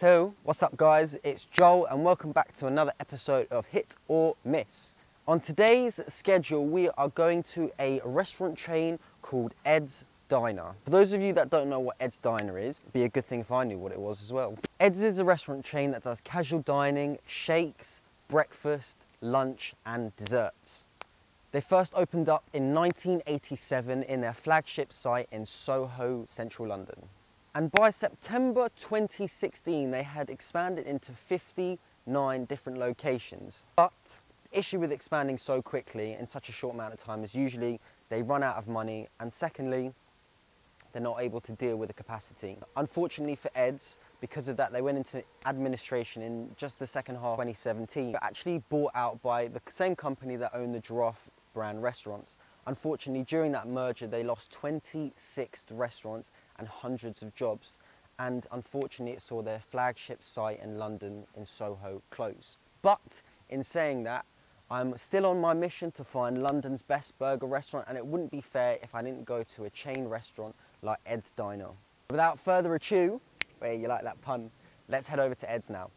Ghetto. What's up guys? It's Joel and welcome back to another episode of Hit or Miss. On today's schedule, we are going to a restaurant chain called Ed's Diner. For those of you that don't know what Ed's Diner is, be a good thing if I knew what it was as well. Ed's is a restaurant chain that does casual dining, shakes, breakfast, lunch and desserts. They first opened up in 1987 in their flagship site in Soho, central London. And by September 2016, they had expanded into 59 different locations. But issue with expanding so quickly in such a short amount of time is usually they run out of money, and secondly, they're not able to deal with the capacity. Unfortunately for Ed's, because of that, they went into administration in just the second half of 2017, but actually bought out by the same company that owned the Giraffe brand restaurants. Unfortunately, during that merger, they lost 26 restaurants and hundreds of jobs. And unfortunately, it saw their flagship site in London in Soho close. But in saying that, I'm still on my mission to find London's best burger restaurant, and it wouldn't be fair if I didn't go to a chain restaurant like Ed's Diner. Without further ado, where you like that pun, let's head over to Ed's now.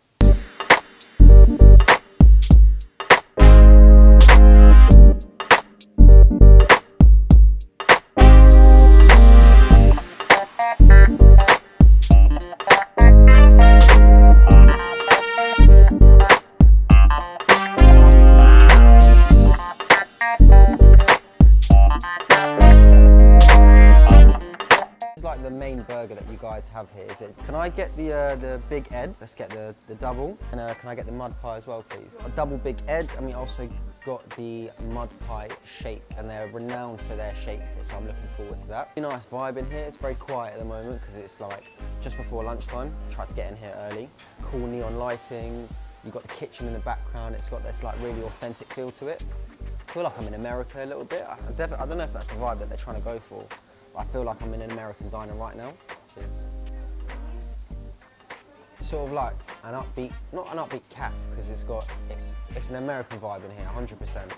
Burger that you guys have here. Is it? Can I get the uh, the Big Ed? Let's get the the double. And uh, can I get the mud pie as well, please? A double Big Ed. And we also got the mud pie shake, and they're renowned for their shakes here. So I'm looking forward to that. Really nice vibe in here. It's very quiet at the moment because it's like just before lunchtime. Tried to get in here early. Cool neon lighting. You've got the kitchen in the background. It's got this like really authentic feel to it. I feel like I'm in America a little bit. I, I don't know if that's the vibe that they're trying to go for. I feel like I'm in an American diner right now. Cheers. Sort of like an upbeat, not an upbeat calf, because it's got, it's, it's an American vibe in here, 100%.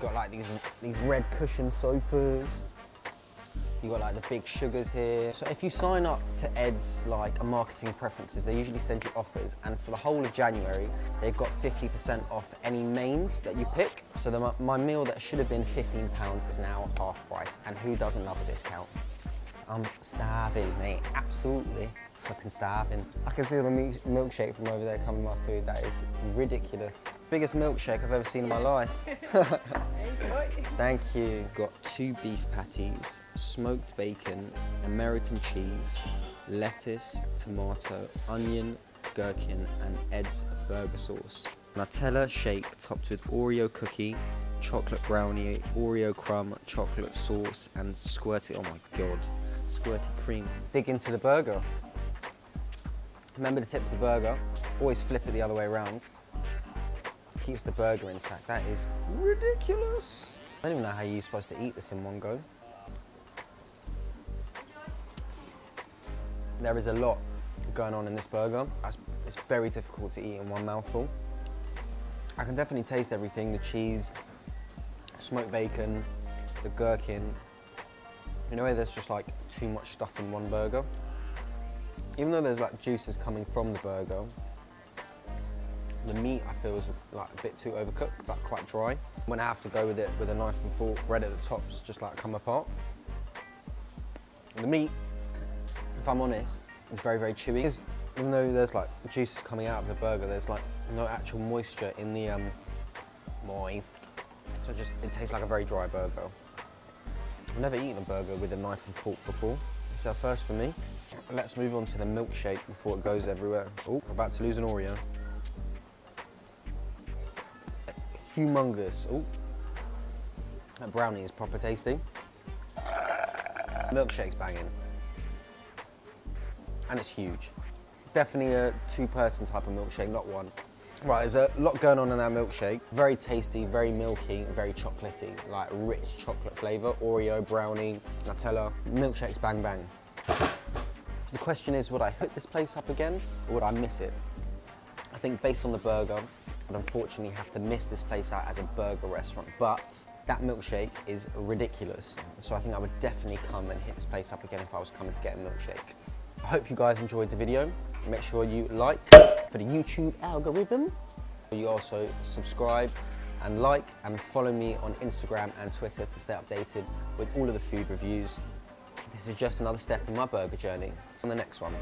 Got like these, these red cushion sofas. You got like the big sugars here. So if you sign up to Ed's like marketing preferences, they usually send you offers. And for the whole of January, they've got 50% off any mains that you pick. So the, my meal that should have been 15 pounds is now half price. And who doesn't love a discount? I'm starving, mate, absolutely fucking starving. I can see the milkshake from over there coming my food. That is ridiculous. Biggest milkshake I've ever seen in my life. Thank you. Got two beef patties, smoked bacon, American cheese, lettuce, tomato, onion, gherkin, and Ed's burger sauce. Nutella shake topped with Oreo cookie, chocolate brownie, Oreo crumb, chocolate sauce, and squirty, oh my god, squirty cream. Dig into the burger. Remember the tip of the burger, always flip it the other way around. Keeps the burger intact. That is ridiculous. I don't even know how you're supposed to eat this in one go. There is a lot going on in this burger. It's very difficult to eat in one mouthful. I can definitely taste everything, the cheese, smoked bacon, the gherkin. You know there's just like too much stuff in one burger? Even though there's like juices coming from the burger, the meat I feel is like a bit too overcooked, it's like quite dry. When I have to go with it with a knife and fork, bread at the tops just like come apart. The meat, if I'm honest, is very, very chewy. Even though there's like juices coming out of the burger, there's like no actual moisture in the um, moist. So it just, it tastes like a very dry burger. I've never eaten a burger with a knife and fork before. It's our first for me. Let's move on to the milkshake before it goes everywhere. Oh, about to lose an Oreo. Humongous. Oh, that brownie is proper tasty. Milkshake's banging. And it's huge. Definitely a two-person type of milkshake, not one. Right, there's a lot going on in that milkshake. Very tasty, very milky, very chocolatey, like rich chocolate flavour. Oreo, brownie, Nutella. Milkshake's bang bang. The question is, would I hit this place up again or would I miss it? I think based on the burger, and unfortunately have to miss this place out as a burger restaurant. But that milkshake is ridiculous. So I think I would definitely come and hit this place up again if I was coming to get a milkshake. I hope you guys enjoyed the video. Make sure you like for the YouTube algorithm. You also subscribe and like and follow me on Instagram and Twitter to stay updated with all of the food reviews. This is just another step in my burger journey. On the next one.